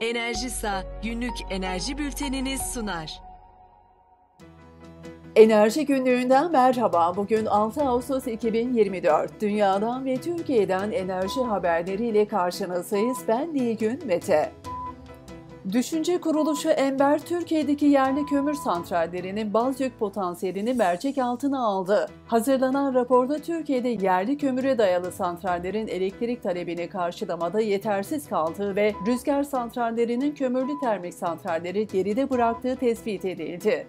Enerjisa günlük enerji bülteniniz sunar. Enerji günlüğünden merhaba. Bugün 6 Ağustos 2024. Dünyadan ve Türkiye'den enerji haberleriyle karşınızdayız. Ben Nilgün Mete. Düşünce kuruluşu Ember, Türkiye'deki yerli kömür santrallerinin baz yük potansiyelini mercek altına aldı. Hazırlanan raporda Türkiye'de yerli kömüre dayalı santrallerin elektrik talebini karşılamada yetersiz kaldığı ve rüzgar santrallerinin kömürlü termik santralleri geride bıraktığı tespit edildi.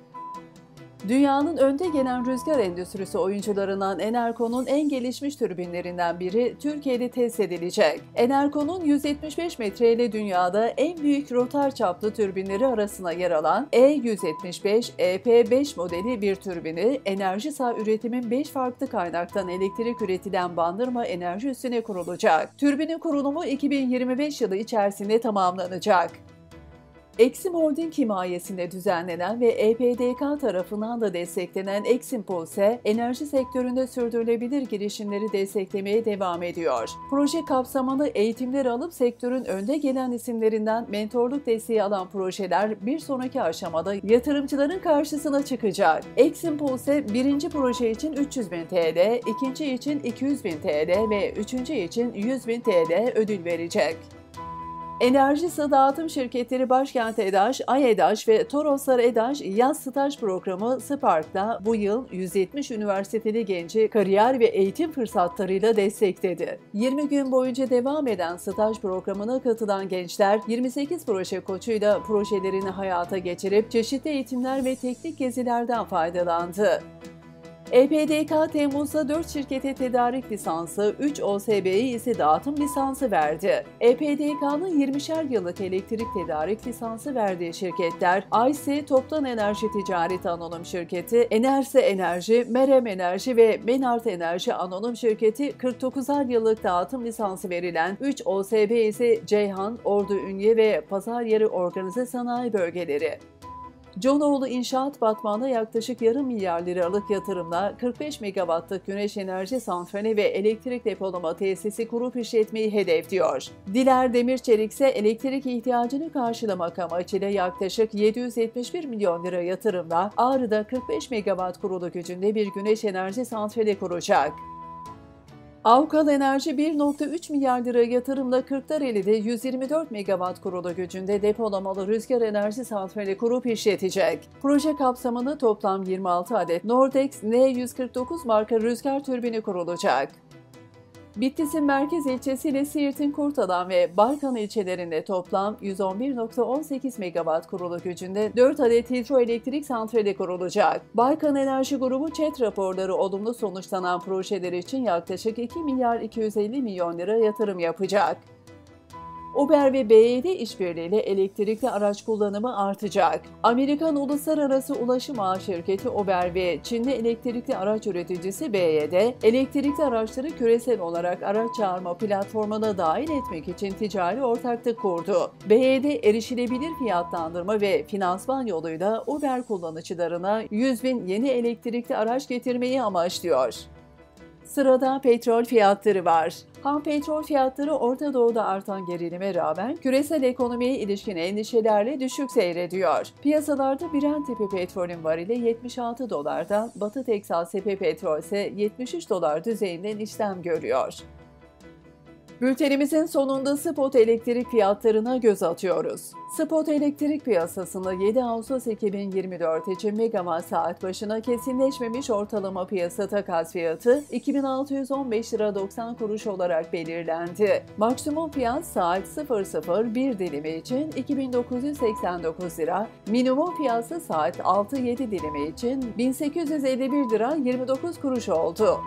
Dünyanın önde gelen rüzgar endüstrisi oyuncularından Enerco'nun en gelişmiş türbinlerinden biri Türkiye'de test edilecek. Enerco'nun 175 metre ile dünyada en büyük rotar çaplı türbinleri arasına yer alan E175 EP5 modeli bir türbini enerji sağ üretimin 5 farklı kaynaktan elektrik üretilen bandırma enerji üstüne kurulacak. Türbinin kurulumu 2025 yılı içerisinde tamamlanacak. Exim Holding himayesinde düzenlenen ve EPDK tarafından da desteklenen Exim Pulse, enerji sektöründe sürdürülebilir girişimleri desteklemeye devam ediyor. Proje kapsamında eğitimler alıp sektörün önde gelen isimlerinden mentorluk desteği alan projeler bir sonraki aşamada yatırımcıların karşısına çıkacak. Exim Pulse birinci proje için 300 bin TL, ikinci için 200 bin TL ve üçüncü için 100 bin TL ödül verecek. Enerji Su Dağıtım Şirketleri Başkent EDAŞ, AYEDAŞ ve Toroslar EDAŞ yaz staj programı Spark'ta bu yıl 170 üniversiteli genci kariyer ve eğitim fırsatlarıyla destekledi. 20 gün boyunca devam eden staj programına katılan gençler 28 proje koçuyla projelerini hayata geçirip çeşitli eğitimler ve teknik gezilerden faydalandı. EPDK Temmuz'da 4 şirkete tedarik lisansı, 3 OSB'ye ise dağıtım lisansı verdi. EPDK'nın 20'şer yıllık elektrik tedarik lisansı verdiği şirketler IC Toptan Enerji Ticaret Anonim Şirketi, Enerse Enerji, Merem Enerji ve Menart Enerji Anonim Şirketi 49'ar yıllık dağıtım lisansı verilen 3 OSB ise Ceyhan, Ordu Ünye ve Pazar Yeri Organize Sanayi Bölgeleri. Conoğlu İnşaat Batman'da yaklaşık yarım milyar liralık yatırımla 45 megawattlık güneş enerji santrali ve elektrik depolama tesisi kurup işletmeyi hedefliyor. Diler Demirçelik ise elektrik ihtiyacını karşılamak amacıyla yaklaşık 771 milyon lira yatırımla Ağrı'da 45 megawatt kurulu gücünde bir güneş enerji santrali kuracak. Avkal Enerji 1.3 milyar lira yatırımla Kırklareli'de 124 megawatt kurulu gücünde depolamalı rüzgar enerji santrali kurup işletecek. Proje kapsamında toplam 26 adet Nordex N149 marka rüzgar türbini kurulacak. Bitlis'in merkez ilçesi ile Siirt'in Kurtalan ve Balkan ilçelerinde toplam 111.18 megawatt kurulu gücünde 4 adet hidroelektrik santrali kurulacak. Balkan Enerji Grubu ÇED raporları olumlu sonuçlanan projeler için yaklaşık 2 milyar 250 milyon lira yatırım yapacak. Uber ve BYD işbirliğiyle elektrikli araç kullanımı artacak. Amerikan Uluslararası Ulaşım Ağı şirketi Uber ve Çinli elektrikli araç üreticisi BYD, elektrikli araçları küresel olarak araç çağırma platformuna dahil etmek için ticari ortaklık kurdu. BYD erişilebilir fiyatlandırma ve finansman yoluyla Uber kullanıcılarına 100 bin yeni elektrikli araç getirmeyi amaçlıyor. Sırada petrol fiyatları var. Ham petrol fiyatları Orta Doğu'da artan gerilime rağmen küresel ekonomiye ilişkin endişelerle düşük seyrediyor. Piyasalarda Brent tipi petrolün varili 76 dolardan, Batı Teksas tipi petrol ise 73 dolar düzeyinden işlem görüyor. Bültenimizin sonunda spot elektrik fiyatlarına göz atıyoruz. Spot elektrik piyasasında 7 Ağustos 2024 için megawatt saat başına kesinleşmemiş ortalama piyasa takas fiyatı 2615 lira 90 kuruş olarak belirlendi. Maksimum fiyat saat 00.1 dilimi için 2989 lira, minimum fiyatı saat 6-7 dilimi için 1851 lira 29 kuruş oldu.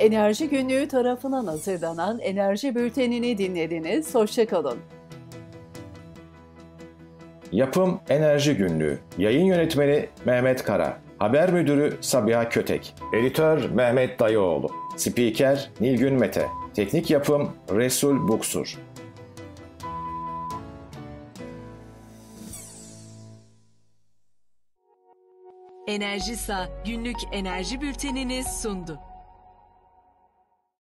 Enerji Günlüğü tarafından hazırlanan Enerji Bülteni'ni dinlediniz. Hoşçakalın. Yapım Enerji Günlüğü Yayın Yönetmeni Mehmet Kara Haber Müdürü Sabiha Kötek Editör Mehmet Dayıoğlu Spiker Nilgün Mete Teknik Yapım Resul Buksur Enerjisa günlük enerji bülteniniz sundu.